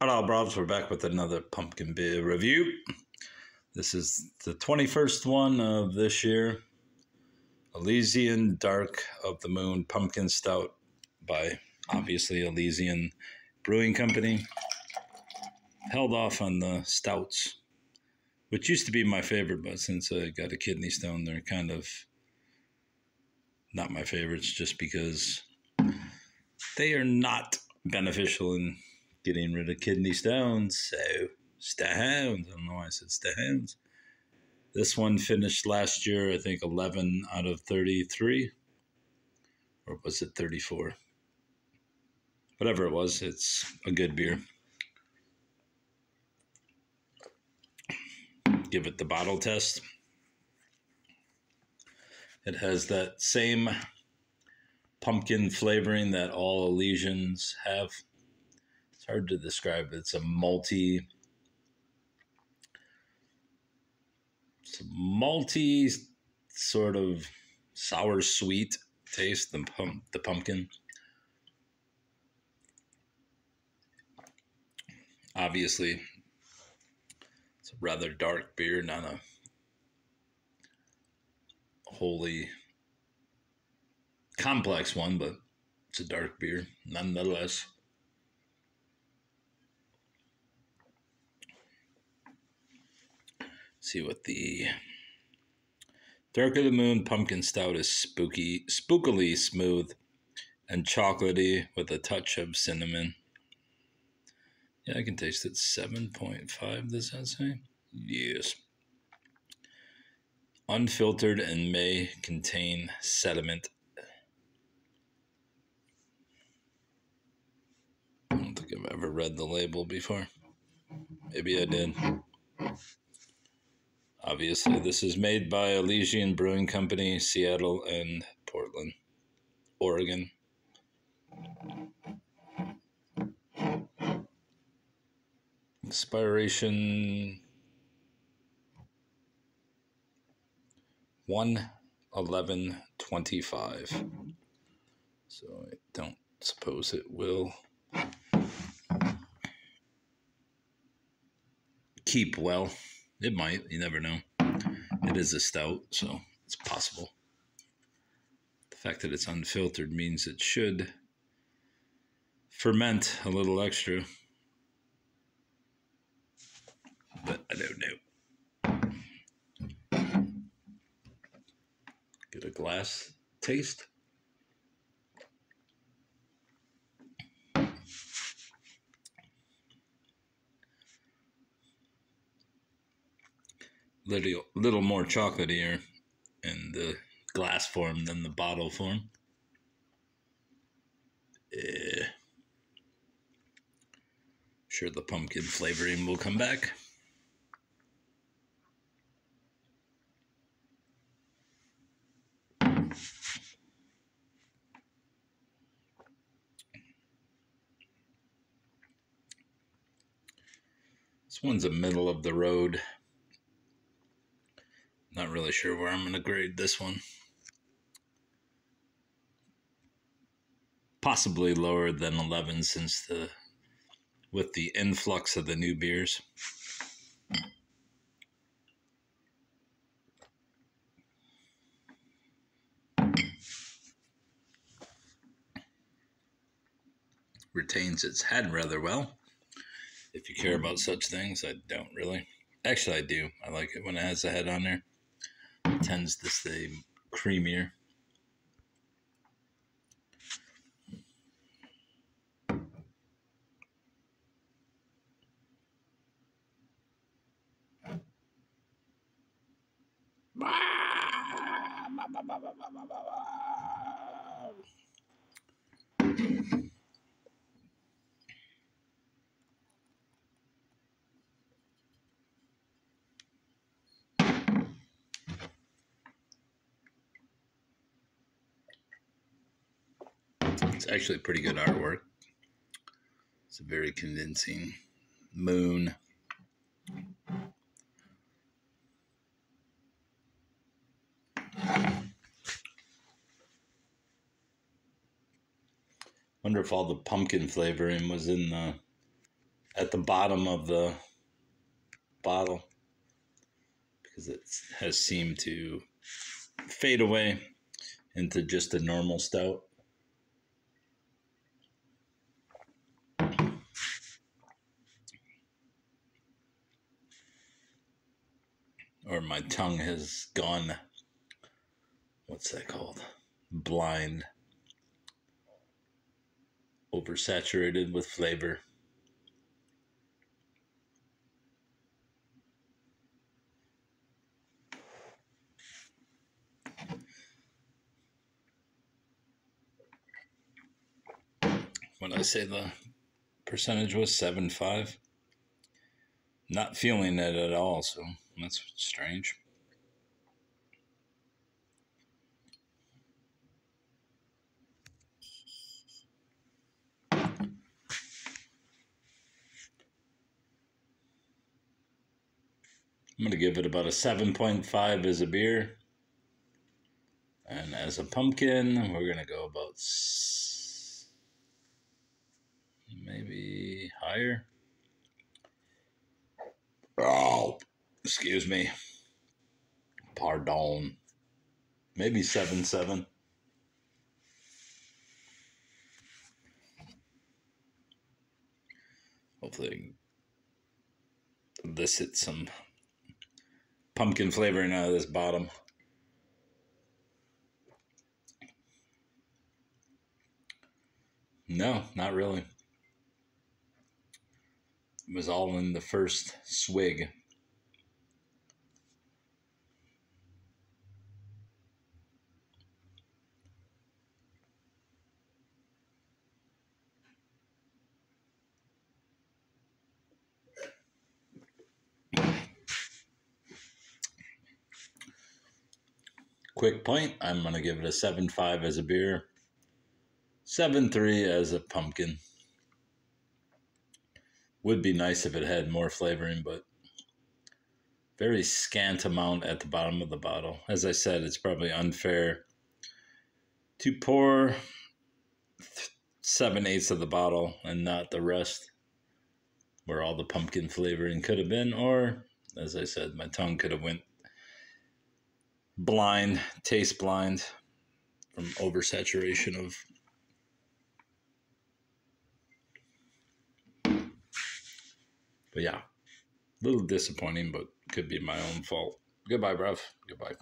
Hello, bros. We're back with another pumpkin beer review. This is the 21st one of this year. Elysian Dark O' the Moon Pumpkin Stout by obviously Elysian Brewing Company. Held off on the stouts, which used to be my favorite, but since I got a kidney stone, they're kind of not my favorites just because they are not beneficial in getting rid of kidney stones. So, stones. I don't know why I said stones. This one finished last year, I think 11 out of 33. Or was it 34? Whatever it was, it's a good beer. Give it the bottle test. It has that same pumpkin flavoring that all Elysians have. Hard to describe. It's a multi, it's a multi sort of sour sweet taste. The pump, the pumpkin. Obviously, it's a rather dark beer, not a wholly complex one, but it's a dark beer nonetheless. See what the Dark O' the Moon Pumpkin Stout is spooky, spookily smooth and chocolatey with a touch of cinnamon. Yeah, I can taste it. 7.5, does that say? Yes unfiltered and may contain sediment. I don't think I've ever read the label before. Maybe I did. Obviously, this is made by Elysian Brewing Company, Seattle and Portland, Oregon. Expiration 1 11 25. So I don't suppose it will keep well. It might, you never know. It is a stout, so it's possible. The fact that it's unfiltered means it should ferment a little extra. But I don't know. Get a glass taste. Little, little more chocolatier in the glass form than the bottle form. Eh. Sure, the pumpkin flavoring will come back. This one's a middle of the road. Not really sure where I'm going to grade this one. Possibly lower than 11 since the with the influx of the new beers. Retains its head rather well if you care about such things. I don't really. Actually, I do. I like it when it has a head on there. Tends to stay creamier. It's actually pretty good artwork. It's a very convincing moon. Wonder if all the pumpkin flavoring was in the at the bottom of the bottle because it has seemed to fade away into just a normal stout. Or my tongue has gone, what's that called? Blind. Oversaturated with flavor. when I say the percentage was seven five. Not feeling it at all, so that's strange. I'm going to give it about a 7.5 as a beer. And as a pumpkin, we're going to go about maybe higher. Oh, excuse me. Pardon. Maybe seven seven. Hopefully, this elicit some pumpkin flavoring out of this bottom. No, not really. Was all in the first swig. Quick point, I'm going to give it a 7.5 as a beer, 7.3 as a pumpkin. Would be nice if it had more flavoring, but very scant amount at the bottom of the bottle. As I said, it's probably unfair to pour seven eighths of the bottle and not the rest, where all the pumpkin flavoring could have been. Or, as I said, my tongue could have went blind, taste blind from oversaturation of But yeah, a little disappointing, but could be my own fault. Goodbye, bruv. Goodbye.